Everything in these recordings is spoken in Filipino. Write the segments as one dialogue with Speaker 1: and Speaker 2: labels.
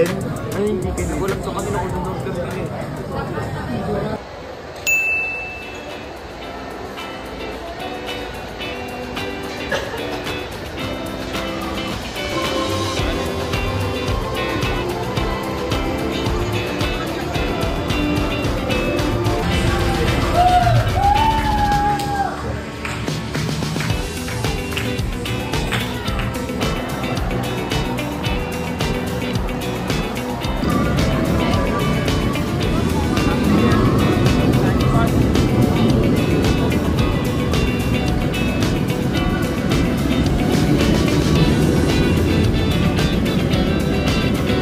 Speaker 1: Ay, hindi kinagulat sa kanila kung nanonood ka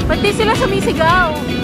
Speaker 1: Ba't di sila
Speaker 2: sumisigaw?